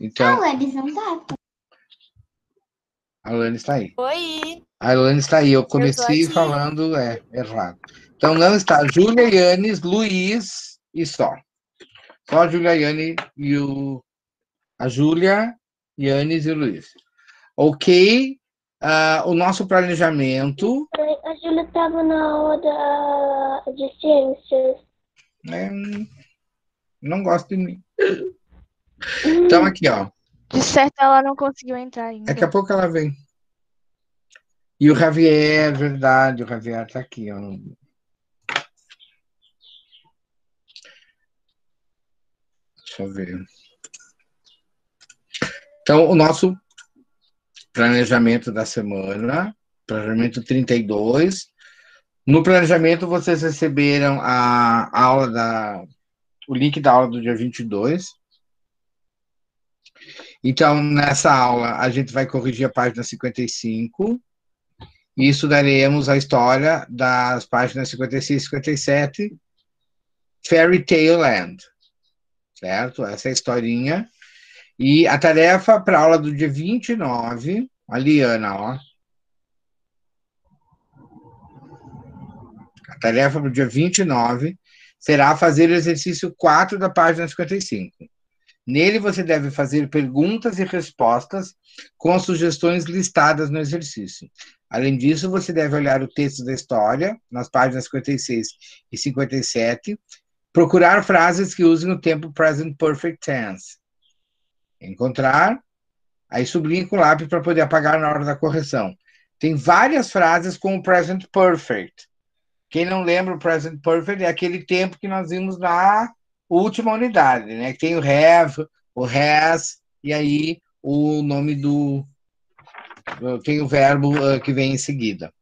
Então, o Ebs não tá. a Lani está aí. Oi. A Lani está aí. Eu comecei aqui. falando é, errado. Então, não está Júlia, Yanes, Luiz e só. Só a Júlia, Yane e o... A Júlia, Yanes e o Luiz. Ok. ah, o nosso planejamento... A Júlia estava na aula da, de ciências. né, não gosto de mim. Então, aqui, ó. De certo, ela não conseguiu entrar ainda. Daqui a pouco ela vem. E o Javier, verdade, o Javier tá aqui, ó. Deixa eu ver. Então, o nosso planejamento da semana, planejamento 32. No planejamento, vocês receberam a aula da. o link da aula do dia 22. Então, nessa aula, a gente vai corrigir a página 55 e estudaremos a história das páginas 56 e 57, Fairy Tale Land, certo? Essa é a historinha. E a tarefa para a aula do dia 29, a Liana, ó. A tarefa para o dia 29 será fazer o exercício 4 da página 55. Nele você deve fazer perguntas e respostas com as sugestões listadas no exercício. Além disso, você deve olhar o texto da história, nas páginas 56 e 57, procurar frases que usem o tempo present perfect tense. Encontrar, aí sublinhe com lápis para poder apagar na hora da correção. Tem várias frases com o present perfect. Quem não lembra o present perfect é aquele tempo que nós vimos na última unidade, né? Tem o have, o has, e aí o nome do. Tem o verbo uh, que vem em seguida.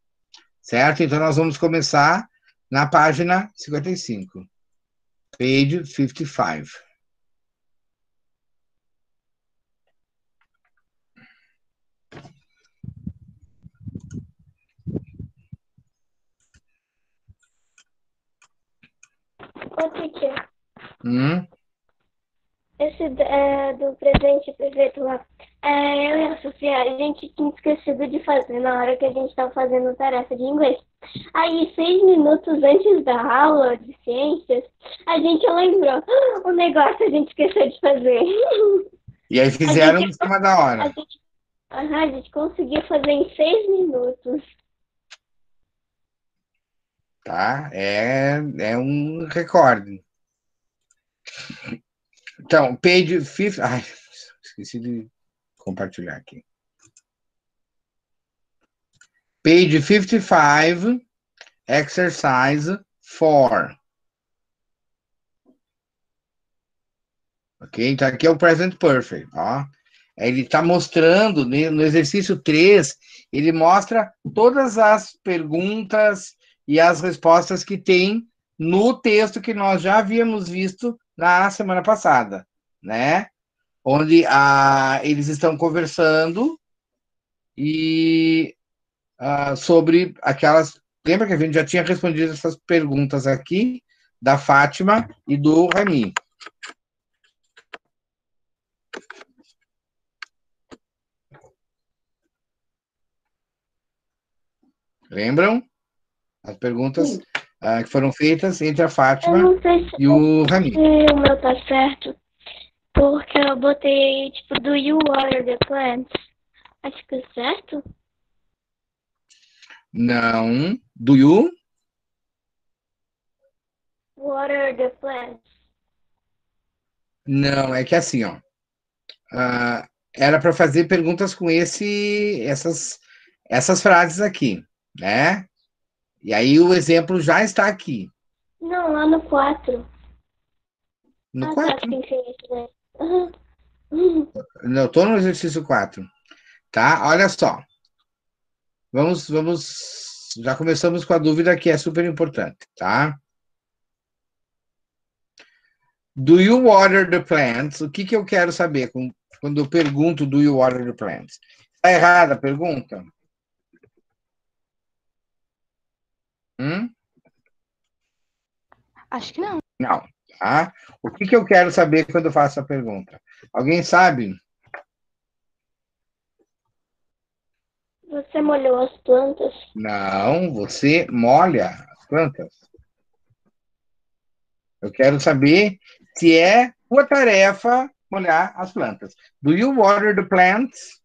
Certo? Então nós vamos começar na página 55. Page 55. Ô, teacher, Hum? esse é, do presente perfeito lá, é, eu e a Sofia, a gente tinha esquecido de fazer na hora que a gente estava fazendo tarefa de inglês. Aí, seis minutos antes da aula de ciências, a gente lembrou o negócio a gente esqueceu de fazer. E aí fizeram A em gente- cima da A hora. gente, aham, a gente conseguiu fazer em seis minutos. Tá? É, é um recorde. Então, page 50. Ai, esqueci de compartilhar aqui. Page 55, exercise 4. Ok? Então, aqui é o present perfect, ó. Ele está mostrando, né, no exercício 3, ele mostra todas as perguntas e as respostas que tem no texto que nós já havíamos visto na semana passada, né? Onde ah, eles estão conversando e ah, sobre aquelas. Lembra que a gente já tinha respondido essas perguntas aqui da Fátima e do Rami. Lembram? As perguntas ah, que foram feitas entre a Fátima se, e o Rami. se o meu tá certo, porque eu botei, tipo, do you water the plants? Acho que é certo? Não. Do you? Water the plants. Não, é que assim, ó. ah, era para fazer perguntas com esse, essas, essas frases aqui, né? E aí o exemplo já está aqui. Não, lá no 4. No ah, tá, 4. tem que ser esse, né? Aham. Uhum. Não, estou no exercício 4. Tá? Olha só. Vamos, vamos. Já começamos com a dúvida que é super importante, tá? Do you water the plants? O que, que eu quero saber com- quando eu pergunto do you water the plants? Está errada a pergunta? Hum? Acho que não. Não. Tá? O que, que eu quero saber quando eu faço a pergunta? Alguém sabe? Você molhou as plantas? Não, você molha as plantas. Eu quero saber se é sua tarefa molhar as plantas. Do you water the plants?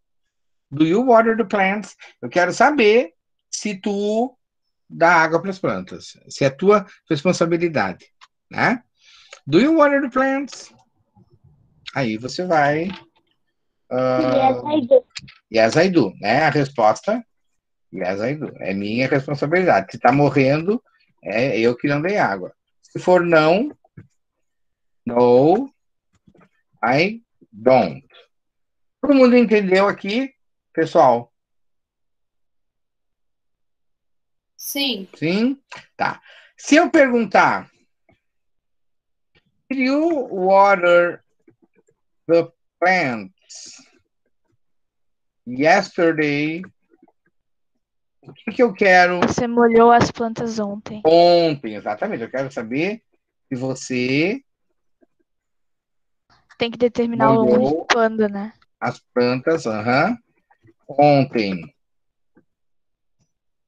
Do you water the plants? Eu quero saber se tu dá água para as plantas. Se é tua responsabilidade, né? Do you water the plants? Aí você vai. Uh, yes, I do. Yes, I do, né? A resposta, yes, I do. É minha responsabilidade. Se está morrendo, é eu que não dei água. Se for não, no, I don't. Todo mundo entendeu aqui, pessoal? Sim. Sim? Tá. Se eu perguntar, did you water the plants yesterday? O que, que eu quero? Você molhou as plantas ontem. Ontem, exatamente. Eu quero saber se você tem que determinar onde quando, né? As plantas, aham. Ontem.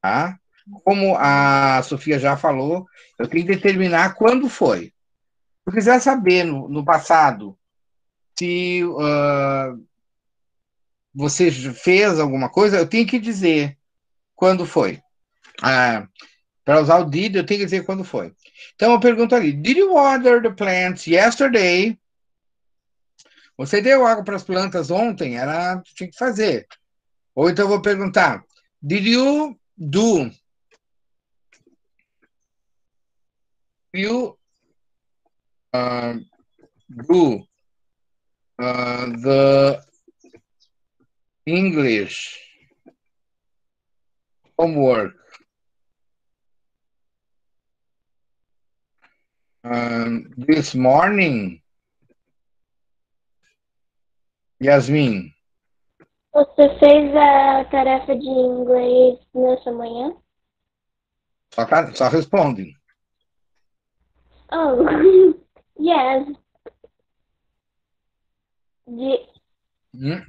Tá? Como a Sofia já falou, eu tenho que determinar quando foi. Se eu quiser saber no, no passado se uh, você fez alguma coisa, eu tenho que dizer quando foi. Ah, Para usar o did, eu tenho que dizer quando foi. Então eu pergunto ali: Did you water the plants yesterday? Você deu água para as plantas ontem? Ela tinha que fazer. Ou então eu vou perguntar: Did you do? You uh, do uh, the English homework? Um, this morning? Yasmin. Você fez a tarefa de inglês nessa manhã? Só, só responde. Oh, yes. Hum?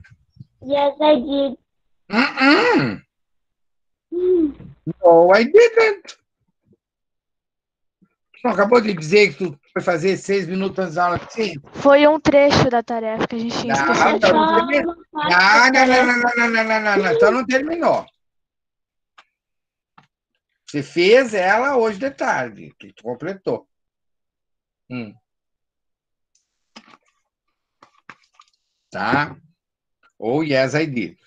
Yes, I did. Uh -uh. No, I didn't. Não acabou de dizer que tu foi fazer seis minutos antes da aula sim? Foi um trecho da tarefa que a gente tinha não, esquecido. Então não, não, não, não, não, não, não, não, não, então não terminou. Você fez ela hoje de tarde, que tu completou. Hum. Tá? Ou yes, I did.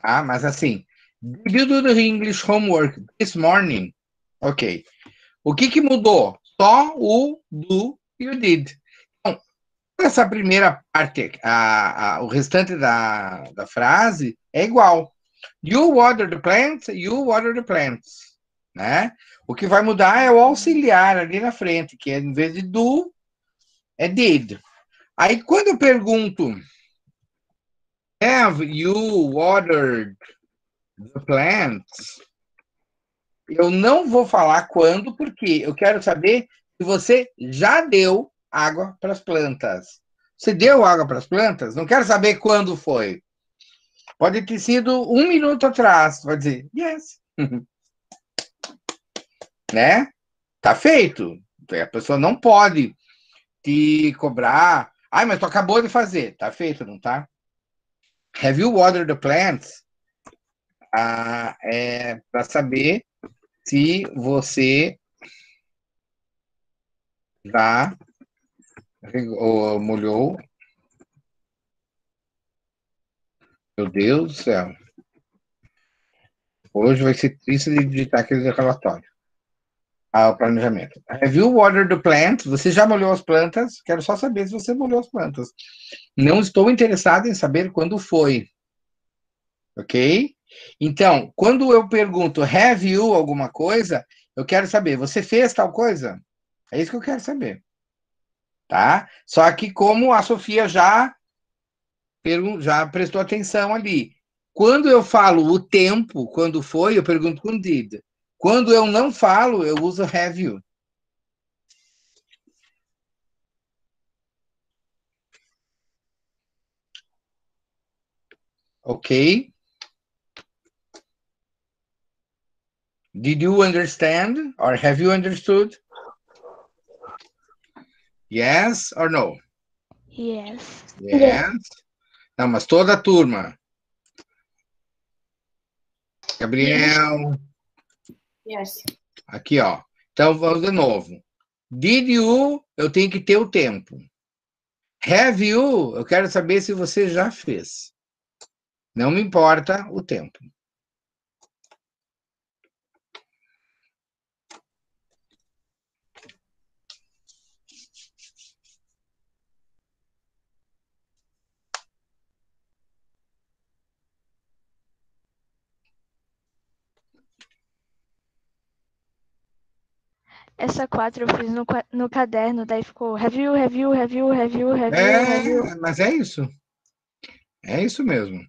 Ah, mas assim, Did you do the English homework this morning? Ok. O que, que mudou? Só o do e o did. Então, essa primeira parte, a, a, o restante da, da frase é igual. You water the plants, you water the plants. Né? O que vai mudar é o auxiliar ali na frente, que é, em vez de do, é did. Aí, quando eu pergunto, have you watered the plants, eu não vou falar quando, porque eu quero saber se você já deu água para as plantas. Você deu água para as plantas? Não quero saber quando foi. Pode ter sido um minuto atrás. Vai dizer, yes. né? Tá feito. A pessoa não pode te cobrar. Ai, mas tu acabou de fazer. Tá feito, não tá? Have you watered the plants? ah, é, para saber se você já ou, molhou. Meu Deus do céu. Hoje vai ser triste de digitar aquele relatório. Ah, o planejamento. You watered the plants? Você já molhou as plantas? Quero só saber se você molhou as plantas. Não estou interessado em saber quando foi. Ok? Então, quando eu pergunto have you alguma coisa, eu quero saber, você fez tal coisa? É isso que eu quero saber. Tá? Só que como a Sofia já já prestou atenção ali. Quando eu falo o tempo, quando foi, eu pergunto com did. Quando eu não falo, eu uso have you. Ok? Did you understand or have you understood? Yes or no? Yes. Yes. Não, mas toda a turma. Gabriel, Yes. Aqui, ó. Então, vamos de novo. Did you, eu tenho que ter o tempo. Have you, eu quero saber se você já fez. Não me importa o tempo. Essa quatro eu fiz no, no caderno, daí ficou have you, have you, have you, have you, have you, have you. É, mas é isso. É isso mesmo.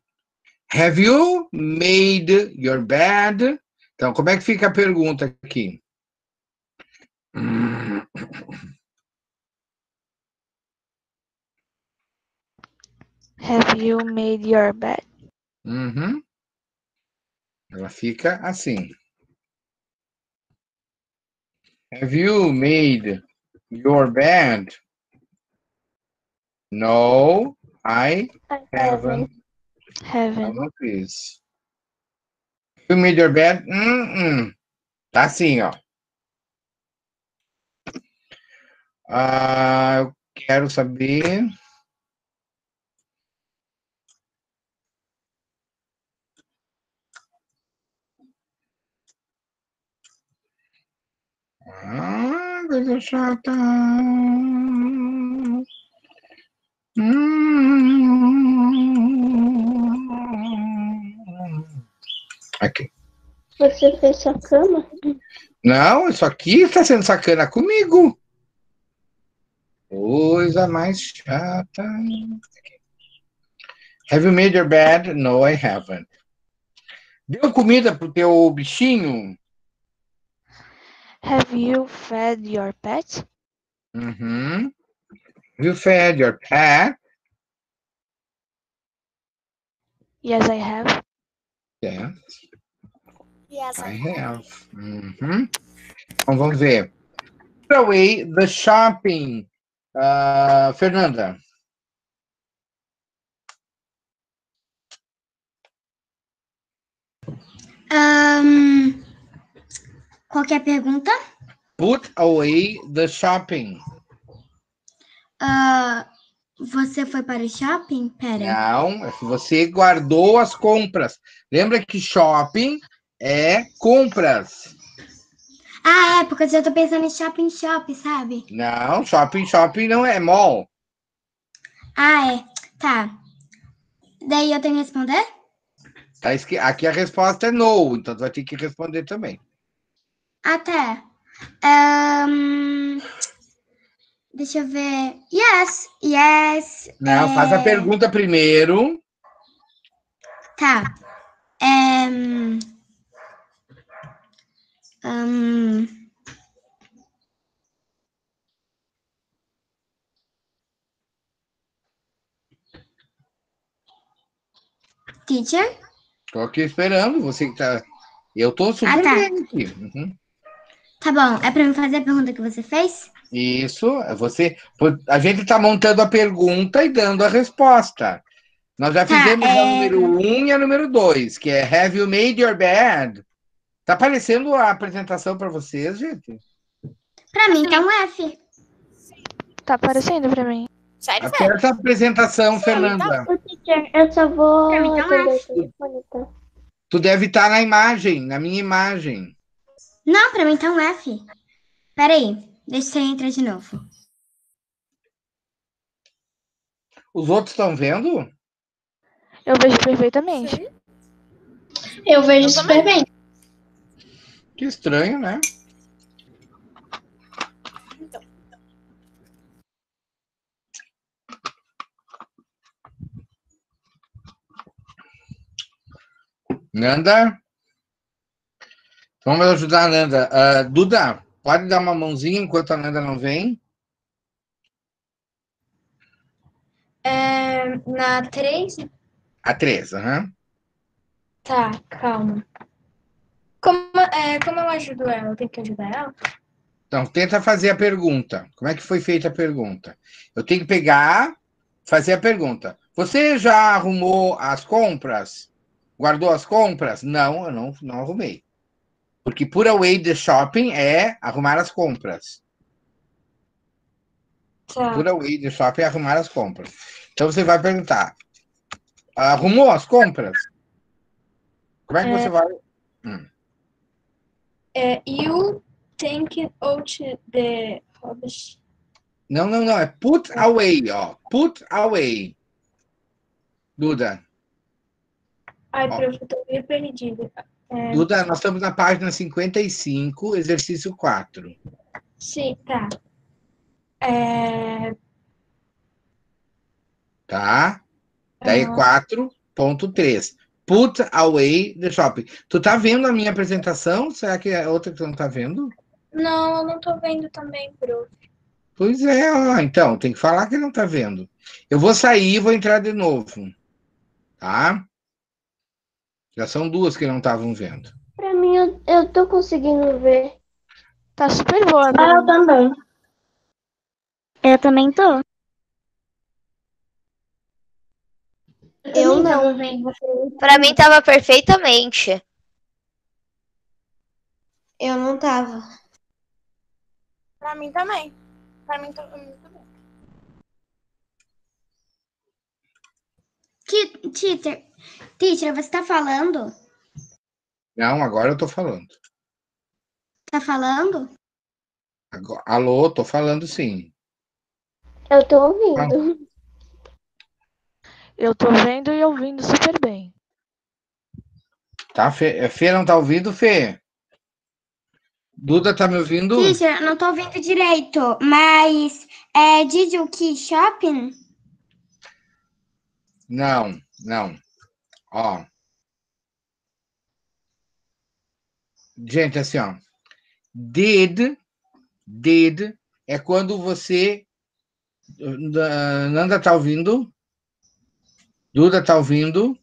Have you made your bed? Então, como é que fica a pergunta aqui? Have you made your bed? uhum. Ela fica assim. Have you made your bed? No, I I haven't. Haven't. não fiz. You made your bed? Hum, hum. Tá assim, ó. Ah, eu quero saber. Ah, coisa chata. Aqui. Você fez sua cama? Não, isso aqui está sendo sacana comigo. Coisa mais chata. Have you made your bed? No, I haven't. Deu comida pro teu bichinho? Have you fed your pet? Uhum. Have you fed your pet? Yes, I have. Yes, Yes, I have. Uhum. Mm-hmm. Então vamos ver. Put away the shopping. uh, Fernanda. Ahn, qual é a pergunta? Put away the shopping. Ah, você foi para o shopping? Pera. Não, é que você guardou as compras. Lembra que shopping é compras. Ah, é, porque eu já tô pensando em shopping shop, sabe? Não, shopping, shopping não é mall. Ah, é. Tá. Daí eu tenho que responder? Tá Aqui a resposta é no, então tu vai ter que responder também. Até. Ahn, deixa eu ver. Yes, yes. Não, faz a é, pergunta primeiro. Tá. É, hum, teacher? Tô aqui esperando, você que tá. Eu tô super Ah, tá. Uhum. Tá bom. É pra me fazer a pergunta que você fez? Isso, é você. A gente tá montando a pergunta e dando a resposta. Nós já Tá, fizemos a é- número um e a número dois, que é Have you made your bed? Tá aparecendo a apresentação para vocês, gente? Pra mim tá um F. Tá aparecendo pra mim. Sério, velho? Aperta a apresentação, Fernanda. Ô, teacher, eu só vou Pra mim tá um F. tá? Tu deve estar na imagem, na minha imagem. Não, pra mim tá um F. Pera aí. Deixa eu entrar de novo. Os outros estão vendo? Eu vejo perfeitamente. Eu vejo super bem. Que estranho, né? Nanda? Vamos ajudar a Nanda. Ah, Duda, pode dar uma mãozinha enquanto a Nanda não vem? É, na 3? A três, aham. Tá, calma. Como, é, como eu ajudo ela? Eu tenho que ajudar ela? Então, tenta fazer a pergunta. Como é que foi feita a pergunta? Eu tenho que pegar, fazer a pergunta. Você já arrumou as compras? Guardou as compras? Não, eu não, não arrumei. Porque put away the shopping é arrumar as compras. Tá. Put away the shopping é arrumar as compras. Então você vai perguntar: arrumou as compras? Como é que É. você vai? É, you take out the rubbish. Não, não, não. É put away, ó. Put away. Duda. Ai, Ó. prof, eu tô meio perdida. É, Duda, nós estamos na página 55, exercício 4. sim, tá. É, Tá? Daí Ah. 4.3. Put away the shopping. Tu tá vendo a minha apresentação? Será que é outra que tu não tá vendo? não, eu não tô vendo também, prof. Pois é, ó. Então, tem que falar que não tá vendo. Eu vou sair e vou entrar de novo. Tá? Já são duas que não estavam vendo. Pra mim, eu, eu tô conseguindo ver. Tá super boa, né? Ah, eu também. Eu também tô. Eu não. Pra mim tava perfeitamente. Eu não tava. Pra mim também. Pra mim também. Ti- Teacher, teacher, você tá falando? Não, agora eu tô falando. Tá falando? Agora- alô, tô falando sim. Eu tô ouvindo. Eu tô vendo e ouvindo super bem. Tá, Fê? Fê não tá ouvindo, Fê? Duda tá me ouvindo? Teacher, eu não tô ouvindo direito, mas é, did you key shopping? Não, não. Ó. Gente, assim, ó. Did, did é quando você. Ah, Nanda tá ouvindo? Duda tá ouvindo?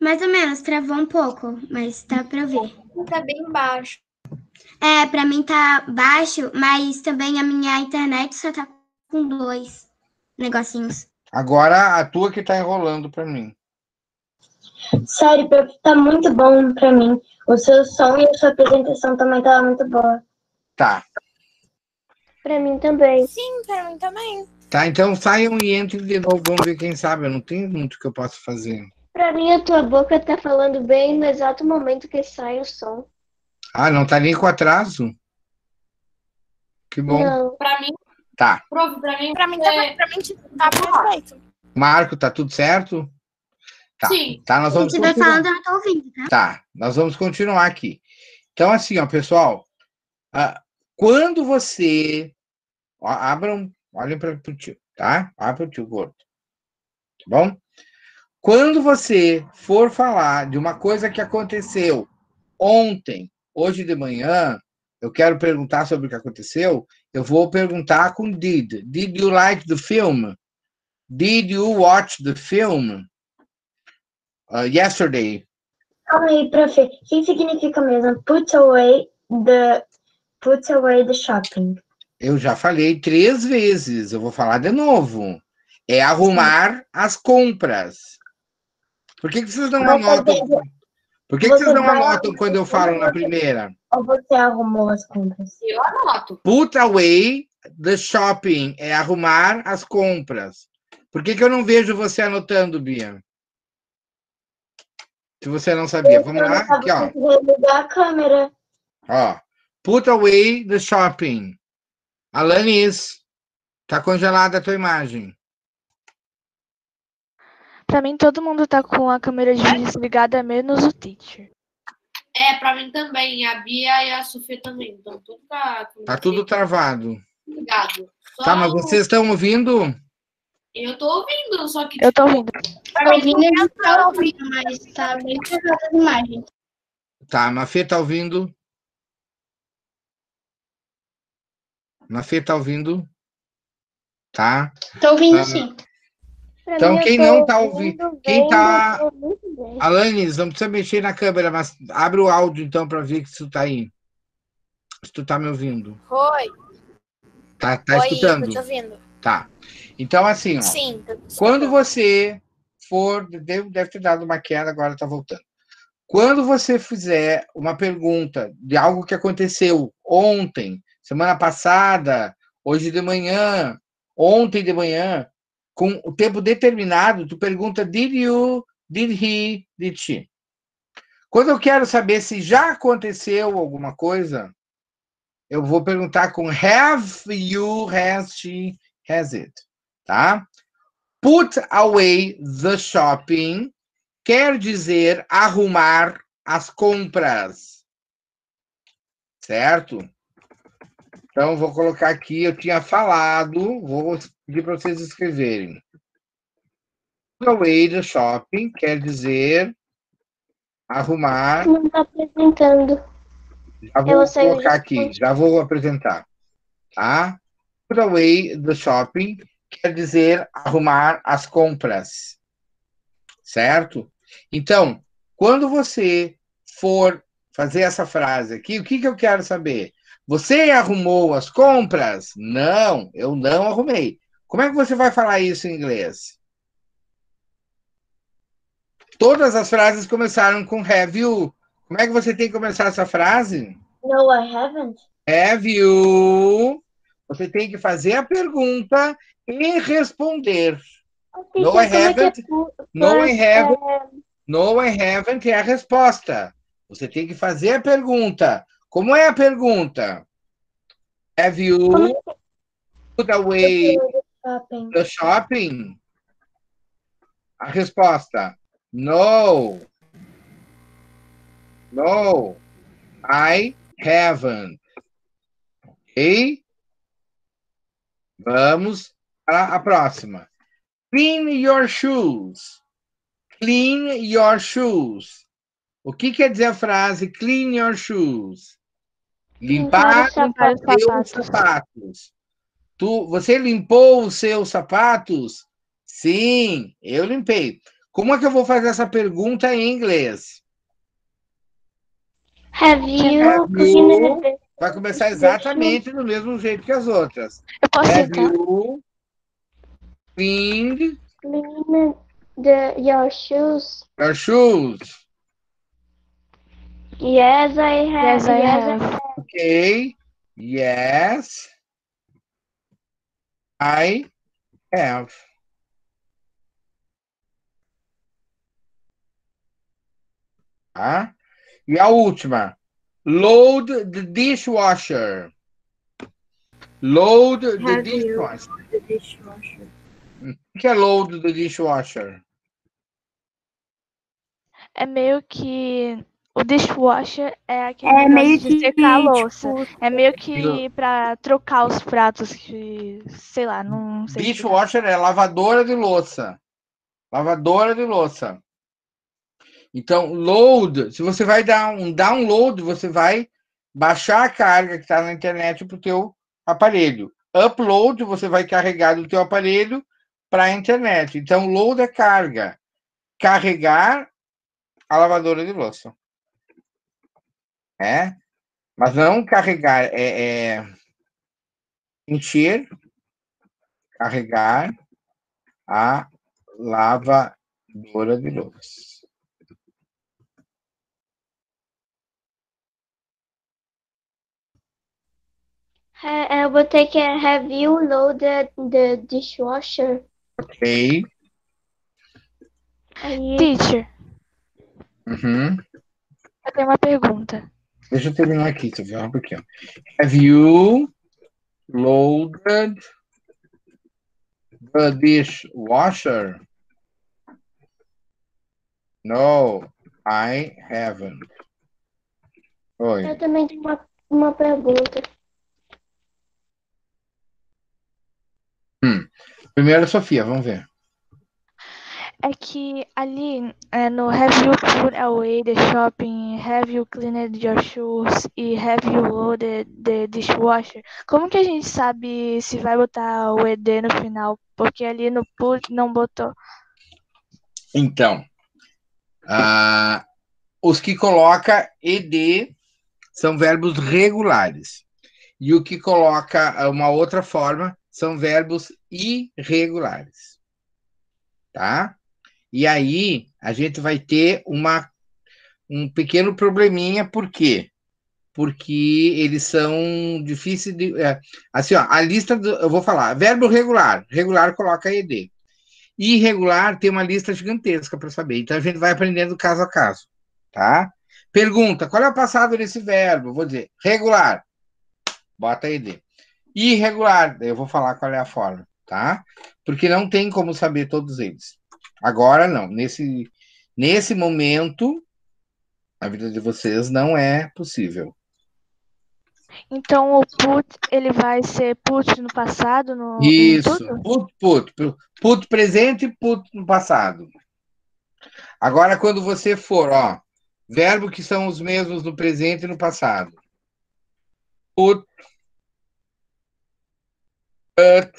Mais ou menos, travou um pouco, mas tá pra ver. Tá bem baixo. É, pra mim tá baixo, mas também a minha internet só tá com dois negocinhos. Agora a tua que tá enrolando pra mim. Sério, tá muito bom pra mim. O seu som e a sua apresentação também tava muito boa. Tá. Pra mim também. Sim, pra mim também. Tá, então saiam e entrem de novo. Vamos ver quem sabe. Eu não tenho muito que eu possa fazer. Pra mim, a tua boca tá falando bem no exato momento que sai o som. Ah, não tá nem com atraso? Que bom. Não. Pra mim, Tá. prof, pra mim, Pra mim é. Pra mim tá perfeito. Marco, tá tudo certo? Tá. sim. Tá, nós Se vamos estiver continuar. falando, eu não tô ouvindo, tá? Tá, nós vamos continuar aqui. Então, assim, ó, pessoal, ah, quando você. Ó, abram, olhem para o tio, tá? Abre o tio gordo. Tá bom? Quando você for falar de uma coisa que aconteceu ontem, hoje de manhã, eu quero perguntar sobre o que aconteceu, eu vou perguntar com did. Did you like the film? Did you watch the film uh, yesterday? Calma aí, prof. O que significa mesmo? Put away the put away the shopping. Eu já falei três vezes, eu vou falar de novo. É arrumar as compras. Por que, que vocês não Você anotam? Por que, que vocês você não anotam quando eu falo na primeira? Ou você arrumou as compras? Eu anoto. Put away the shopping é arrumar as compras. Por que, que eu não vejo você anotando, Bia? Se você não sabia. Vamos lá, aqui, ó. A câmera. Ó. Put away the shopping. Alanis, tá congelada a tua imagem. Pra mim, todo mundo tá com a câmera de vídeo desligada, menos o teacher. É, pra mim também. A Bia e a Sofia também. Então, tudo tá. Tá tudo travado. ligado. Só Tá, mas vocês estão ouvindo? Eu tô ouvindo, só que. Eu tô ouvindo. pra mim, não tá ouvindo, mas tá bem pesada as imagens. Tá, Mafê tá ouvindo? Mafê tá ouvindo? Tá. Tô ouvindo Ah, sim. Pra Então, quem não tá ouvindo- quem tá- bem. Alanis, não precisa mexer na câmera, mas abre o áudio então para ver que tu tá aí. Se tu tá me ouvindo. Oi, Tá, tá oi, escutando? tô te ouvindo. Tá. Então, assim, ó. Sim, Quando você for. Deve, deve ter dado uma queda, agora tá voltando. Quando você fizer uma pergunta de algo que aconteceu ontem, semana passada, hoje de manhã, ontem de manhã, com o tempo determinado, tu pergunta did you, did he, did she. Quando eu quero saber se já aconteceu alguma coisa, eu vou perguntar com have you, has she, has it, tá? Put away the shopping quer dizer arrumar as compras. Certo? Então, vou colocar aqui, eu tinha falado, vou pedir para vocês escreverem. Away the shopping quer dizer arrumar. Não tá apresentando. Já vou colocar aqui, já vou apresentar. Tá? Put away the shopping quer dizer arrumar as compras. Certo? Então, quando você for fazer essa frase aqui, o que, que eu quero saber? Você arrumou as compras? Não, eu não arrumei. Como é que você vai falar isso em inglês? Todas as frases começaram com have you. Como é que você tem que começar essa frase? No, I haven't. Have you? Você tem que fazer a pergunta e responder. No, I haven't. No, I haven't. No, I haven't é a resposta. Você tem que fazer a pergunta. Como é a pergunta? Have you put away Shopping. the shopping? A resposta: No. No, I haven't. Ok? Vamos para a próxima. Clean your shoes. Clean your shoes. O que quer dizer a frase clean your shoes? Limpar, Limpar os seus sapatos. sapatos. Tu, você limpou os seus sapatos? Sim, eu limpei. Como é que eu vou fazer essa pergunta em inglês? Have you cleaned the- Vai começar exatamente do mesmo jeito que as outras. Eu posso Have you cleaned cleaned the, your shoes? your shoes? Yes, I have. Yes, I have. Okay. Yes. I have. Tá? E a última. Load the dishwasher. Load the Have you- dishwasher. The dishwasher. O que é load the dishwasher? É meio que. O dishwasher é aquele É meio de que, secar a louça. tipo, É meio que pra trocar os pratos que. Sei lá, não sei. Dishwasher é lavadora de louça. Lavadora de louça. Então, load, se você vai dar um download, você vai baixar a carga que está na internet para o teu aparelho. Upload, você vai carregar do teu aparelho para a internet. Então, load é carga. Carregar a lavadora de louça. É? Mas não carregar, é, é encher, carregar a lavadora de louça. Ha- Eu botei que é Have you loaded the dishwasher? Ok. Aí, Teacher, Uhum. eu tenho uma pergunta. Deixa eu terminar aqui, tá vendo? Um pouquinho. Have you loaded the dishwasher? No, I haven't. Oi. eu também tenho uma, uma pergunta. Primeiro, Sofia, vamos ver. É que ali é, no Have you put away the shopping, Have you cleaned your shoes e Have you loaded the dishwasher? Como que a gente sabe se vai botar o ED no final? Porque ali no put não botou. Então, ah, os que coloca ed são verbos regulares. E o que coloca uma outra forma são verbos irregulares. Tá? E aí a gente vai ter uma, um pequeno probleminha, por quê? Porque eles são difíceis de. É, assim, ó, a lista do, eu vou falar, verbo regular, regular coloca ed. Irregular tem uma lista gigantesca para saber. Então a gente vai aprendendo caso a caso, tá? Pergunta: qual é o passado desse verbo? Vou dizer regular. Bota ed. Irregular, eu vou falar qual é a forma, tá? Porque não tem como saber todos eles. Agora não, nesse nesse momento a vida de vocês não é possível. Então o put ele vai ser put no passado, no Isso, put, put, put presente e put no passado. Agora quando você for, ó, verbo que são os mesmos no presente e no passado. Put, put,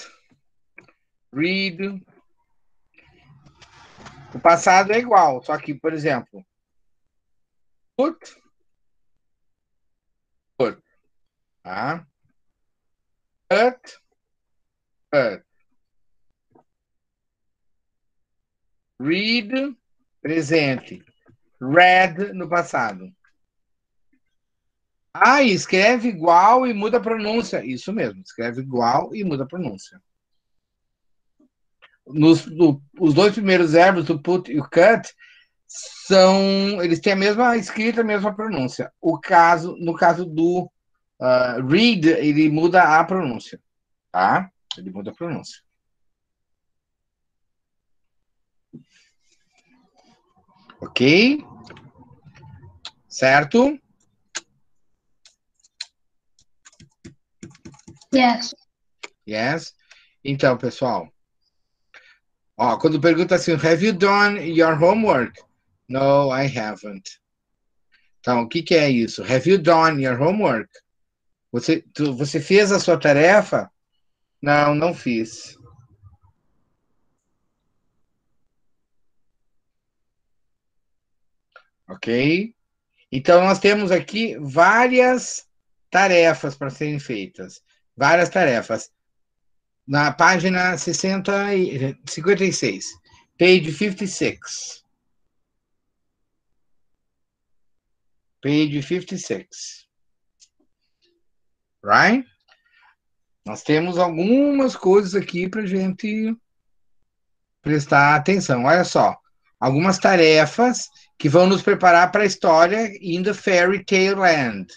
read. O passado é igual, só que, por exemplo, put, put. Tá? Put, put. Read, presente. Read, no passado. Ah, escreve igual e muda a pronúncia. Isso mesmo, escreve igual e muda a pronúncia. Nos, no, os dois primeiros verbos, o put e o cut, são, eles têm a mesma escrita, a mesma pronúncia. O caso, no caso do Uh, read, ele muda a pronúncia, tá? Ele muda a pronúncia. Ok? Certo? Yes. Yes? Então, pessoal. Ó, quando pergunta assim, have you done your homework? No, I haven't. Então, o que, que é isso? Have you done your homework? Você, tu, você fez a sua tarefa? Não, não fiz. Ok? Então, nós temos aqui várias tarefas para serem feitas. Várias tarefas. Na página 60 e, 56, page 56. Page 56 right? Nós temos algumas coisas aqui para gente prestar atenção. Olha só, algumas tarefas que vão nos preparar para a história in the Fairy Tale Land.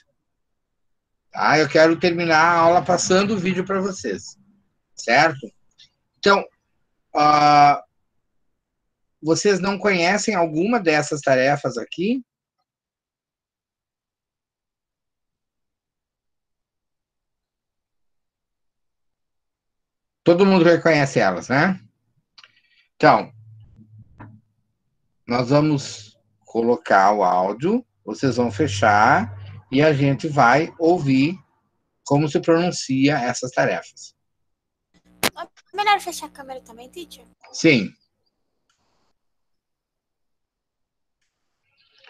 Tá? Eu quero terminar a aula passando o vídeo para vocês, certo? Então, uh, vocês não conhecem alguma dessas tarefas aqui? Todo mundo reconhece elas, né? Então, nós vamos colocar o áudio, vocês vão fechar e a gente vai ouvir como se pronuncia essas tarefas. Melhor fechar a câmera também, teacher? Sim.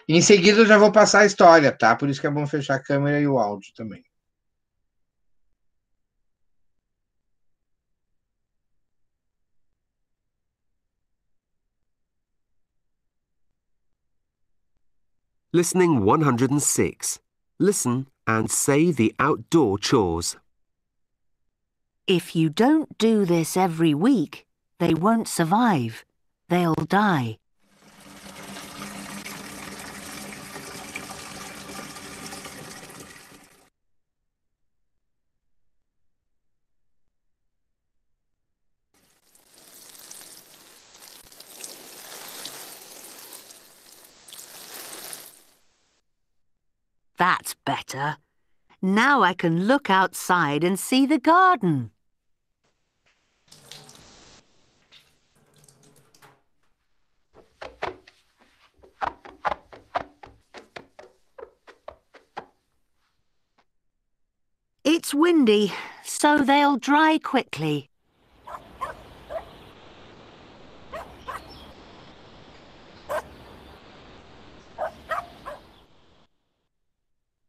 Em seguida eu já vou passar a história, tá? Por isso que é bom fechar a câmera e o áudio também. Listening 106. Listen and say the outdoor chores. If you don't do this every week, they won't survive. They'll die. That's better. Now I can look outside and see the garden. It's windy, so they'll dry quickly.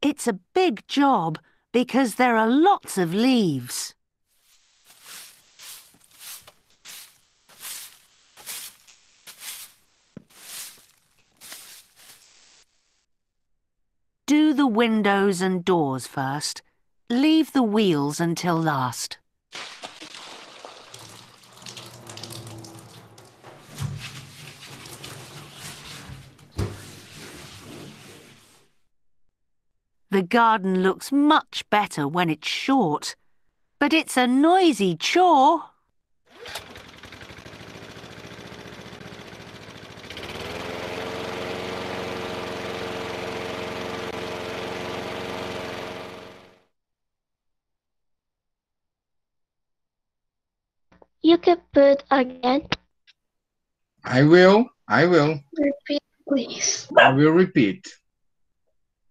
It's a big job because there are lots of leaves. Do the windows and doors first. Leave the wheels until last. The garden looks much better when it's short, but it's a noisy chore. You can put again. I will, I will, Repeat, please. I will repeat.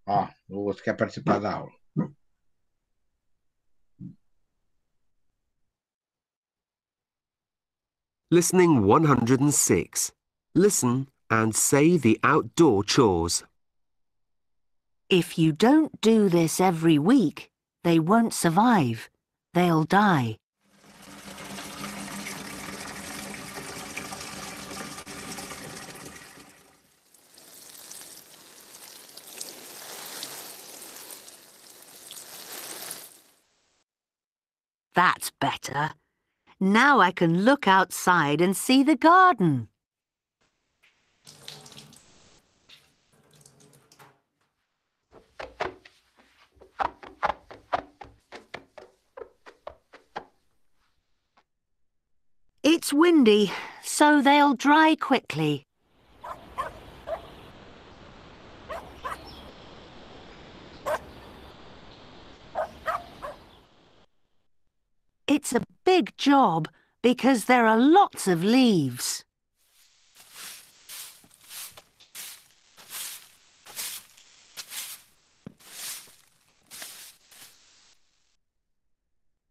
Ah, Ó, o outro quer participar da aula. Listening 106. Listen and say the outdoor chores. If you don't do this every week, they won't survive. They'll die. That's better. Now I can look outside and see the garden. It's windy, so they'll dry quickly. It's a big job because there are lots of leaves.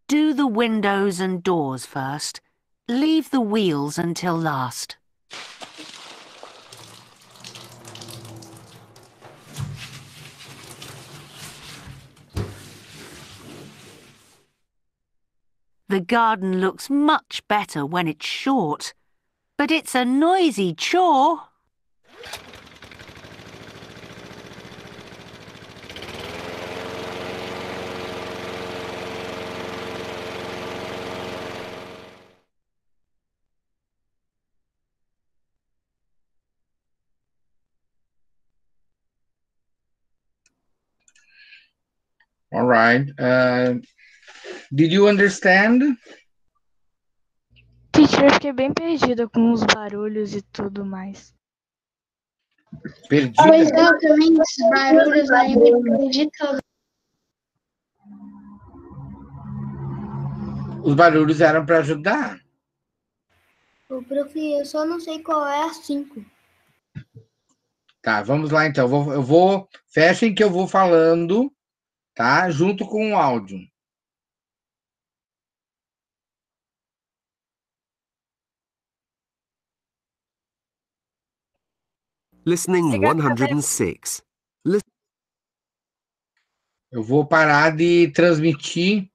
Do the windows and doors first. Leave the wheels until last. The garden looks much better when it's short, but it's a noisy chore. All right. Uh, did you understand? Teacher, eu fiquei bem perdida com os barulhos e tudo mais. Perdida? Pois eu também, esses barulhos aí me perdi todo. Os barulhos eram para ajudar. Ô, prof, eu só não sei qual é a 5. Tá, vamos lá então. Eu vou, eu vou fechem que eu vou falando, tá? Junto com o áudio. Listening 106. Lis- Eu vou parar de transmitir,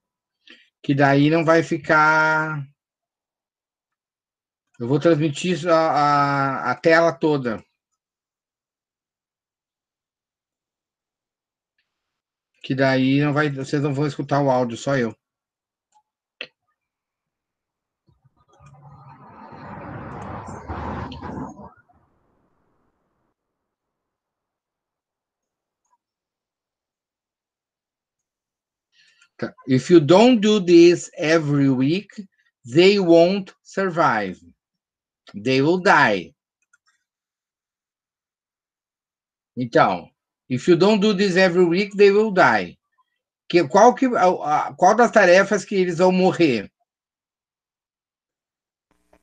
que daí não vai ficar. Eu vou transmitir a, a, a tela toda. Que daí não vai, vocês não vão escutar o áudio, só eu. If you don't do this every week, they won't survive. They will die. Então, if you don't do this every week, they will die. Que, qual, que, qual das tarefas que eles vão morrer?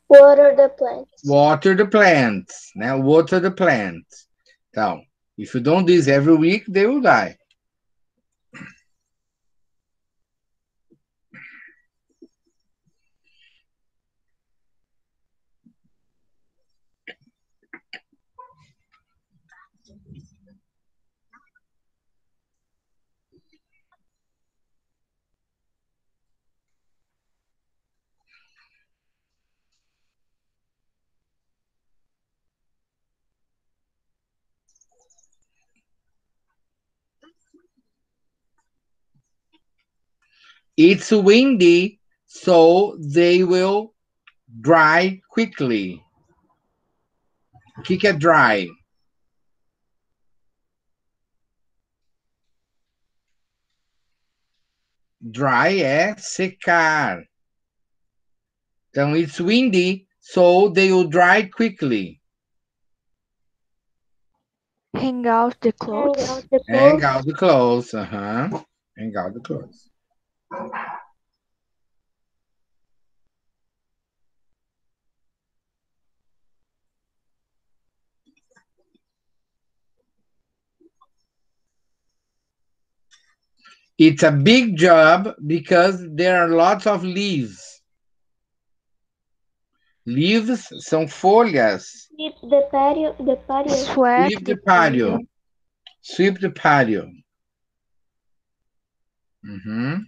Water the plants. Water the plants, né? Water the plants. Então, if you don't do this every week, they will die. It's windy, so they will dry quickly. O que, que é dry? Dry é secar. Então, it's windy, so they will dry quickly. Hang out the clothes. Hang out the clothes. out the clothes. Uh-huh. Hang out the clothes. It's a big job because there are lots of leaves. Leaves são folhas. Sweep the patio. The patio. Sweat Sweep the patio. Sweep the patio. Uhum.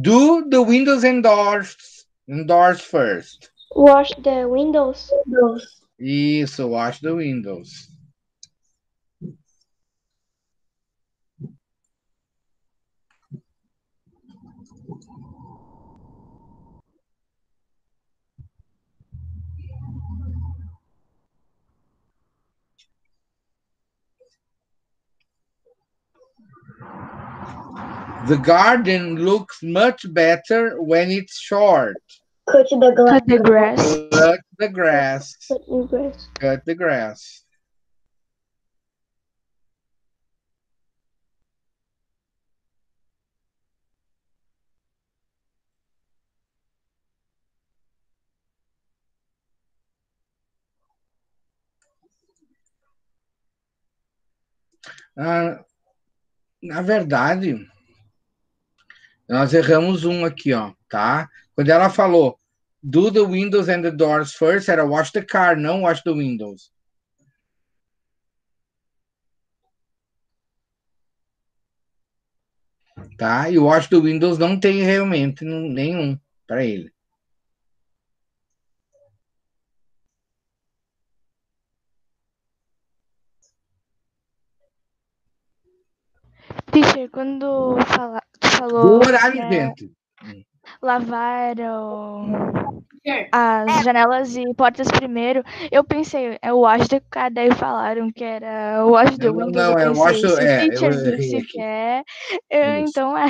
Do the windows and doors, and doors first. Wash the windows. Isso, wash the windows. The garden looks much better when it's short. Cut the glass. Cut the grass. Cut the grass. Cut the grass. Cut the grass. Ah, na verdade, nós erramos um aqui, ó, tá? Quando ela falou do the windows and the doors first, era wash the car, não wash the windows. Tá? E o wash the windows não tem realmente nenhum para ele. Teacher, quando fala, tu Do falou horário, é gente. lavar o- Teacher, as janelas e portas primeiro, eu pensei, é o wash the car, daí falaram que era o wash the Não, não, não, eu é wash pensei, the- se o é, eu teacher errei disse aqui. que é, eu- então é.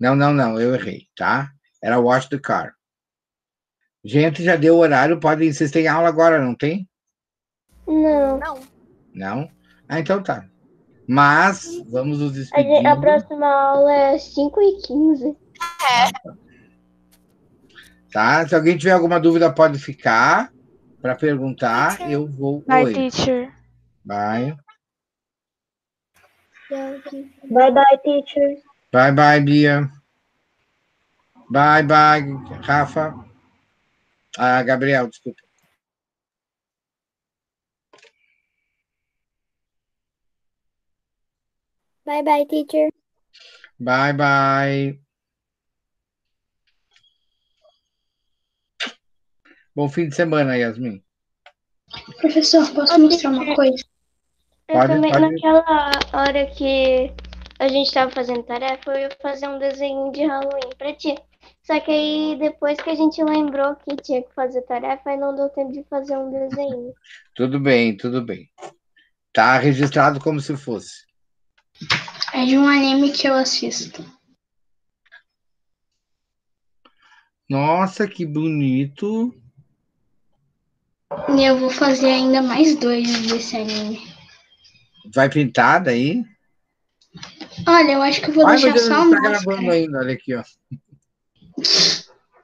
Não, não, não, eu errei, tá? Era wash the car. Gente, já deu o horário, podem. Vocês têm aula agora, não tem? Não. Não? Ah, então tá. Mas vamos nos despedindo. a próxima aula é 5 e 15. Tá? Se alguém tiver alguma dúvida, pode ficar para perguntar. Eu vou. Bye, Oi. teacher. Bye. Bye bye, teacher. Bye, bye, Bia. Bye, bye, Rafa. Ah, Gabriel, desculpa. Bye bye, teacher. Bye, bye. Bom fim de semana, Yasmin. Professor, posso mostrar uma coisa? Eu Pode- também, pode. naquela hora que a gente tava fazendo tarefa, eu ia fazer um desenho de Halloween pra ti. Só que aí, depois que a gente lembrou que tinha que fazer tarefa, aí não deu tempo de fazer um desenho. Tudo bem, tudo bem. Tá registrado como se fosse. É de um anime que eu assisto. Nossa, que bonito. E eu vou fazer ainda mais dois desse anime. Vai pintar daí? Olha, eu acho que eu vou Ai, meu deixar Deus, só não a tá máscara. gravando ainda, olha aqui, ó.